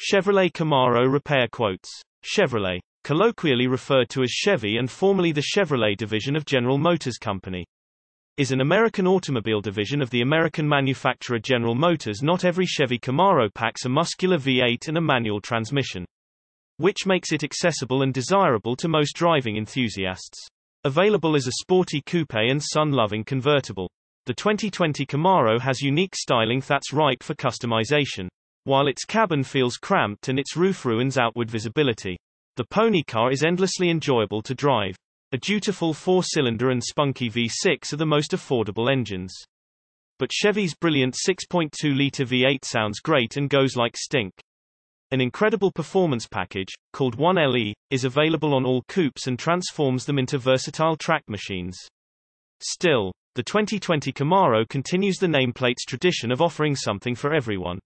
Chevrolet Camaro repair quotes. Chevrolet. Colloquially referred to as Chevy and formerly the Chevrolet division of General Motors Company. Is an American automobile division of the American manufacturer General Motors. Not every Chevy Camaro packs a muscular V8 and a manual transmission. Which makes it accessible and desirable to most driving enthusiasts. Available as a sporty coupe and sun-loving convertible. The 2020 Camaro has unique styling that's ripe for customization. While its cabin feels cramped and its roof ruins outward visibility, the pony car is endlessly enjoyable to drive. A dutiful four-cylinder and spunky V6 are the most affordable engines. But Chevy's brilliant 6.2-liter V8 sounds great and goes like stink. An incredible performance package, called 1LE, is available on all coupes and transforms them into versatile track machines. Still, the 2020 Camaro continues the nameplate's tradition of offering something for everyone.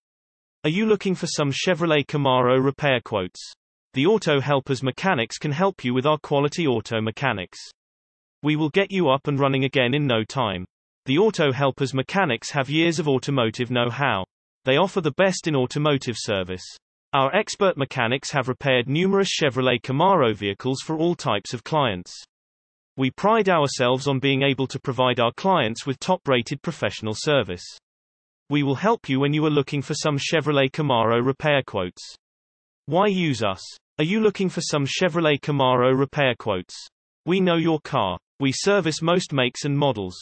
Are you looking for some Chevrolet Camaro repair quotes? The Auto Helpers Mechanics can help you with our quality auto mechanics. We will get you up and running again in no time. The Auto Helpers Mechanics have years of automotive know-how. They offer the best in automotive service. Our expert mechanics have repaired numerous Chevrolet Camaro vehicles for all types of clients. We pride ourselves on being able to provide our clients with top-rated professional service. We will help you when you are looking for some Chevrolet Camaro repair quotes. Why use us? Are you looking for some Chevrolet Camaro repair quotes? We know your car. We service most makes and models.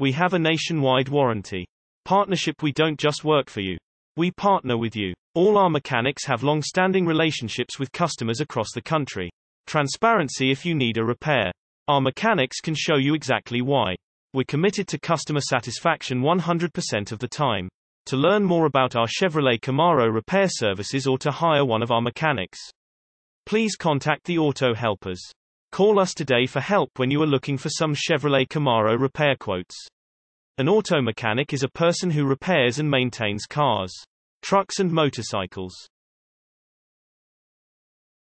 We have a nationwide warranty. Partnership We don't just work for you. We partner with you. All our mechanics have long-standing relationships with customers across the country. Transparency if you need a repair. Our mechanics can show you exactly why. We're committed to customer satisfaction 100% of the time. To learn more about our Chevrolet Camaro repair services or to hire one of our mechanics, please contact the Auto Helpers. Call us today for help when you are looking for some Chevrolet Camaro repair quotes. An auto mechanic is a person who repairs and maintains cars, trucks and motorcycles.